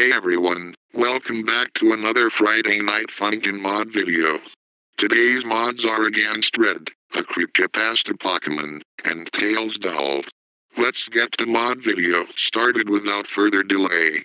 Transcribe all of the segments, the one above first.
Hey everyone, welcome back to another Friday Night Funkin' mod video. Today's mods are against Red, a creepypasta Pokemon, and Tails Doll. Let's get the mod video started without further delay.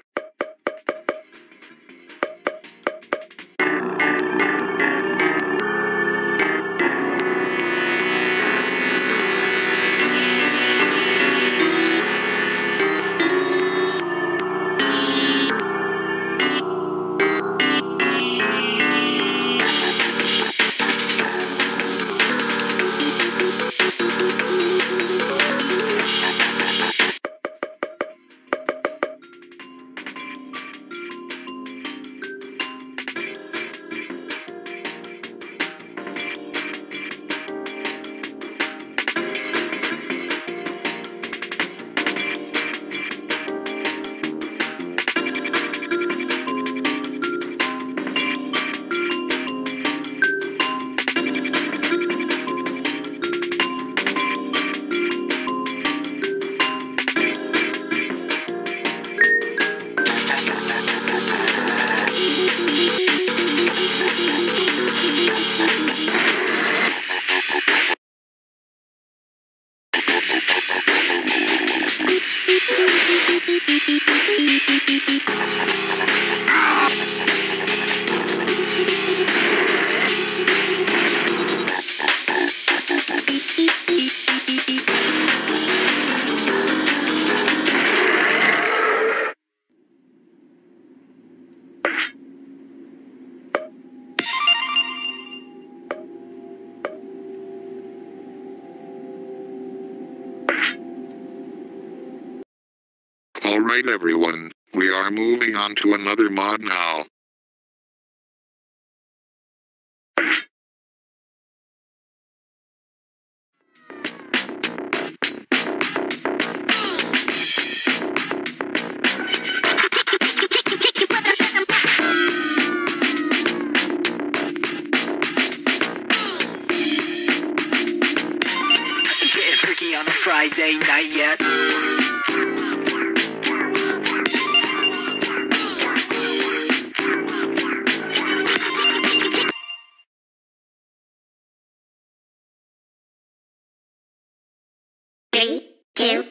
Alright everyone, we are moving on to another mod now. Friday night yet. Three,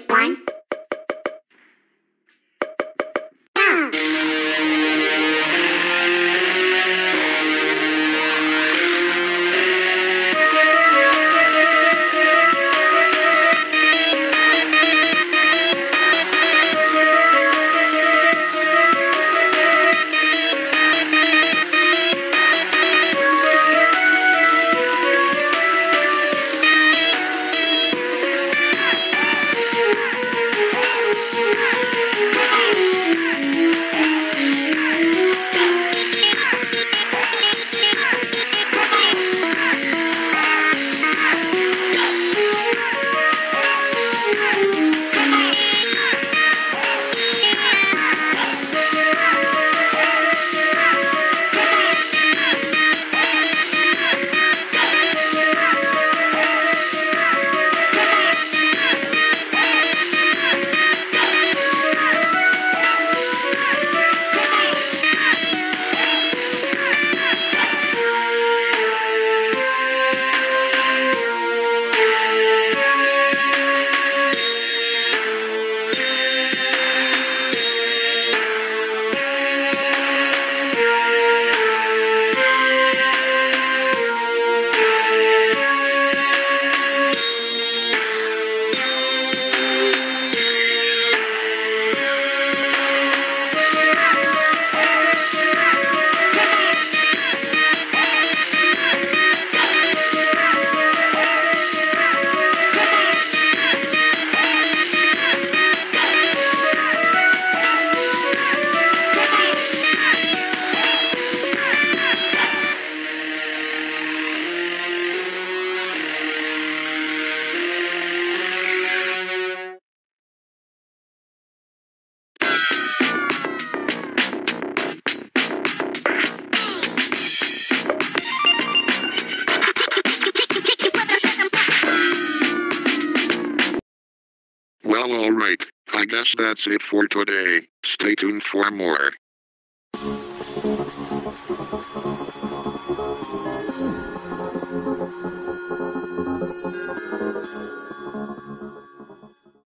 Well, alright. I guess that's it for today. Stay tuned for more.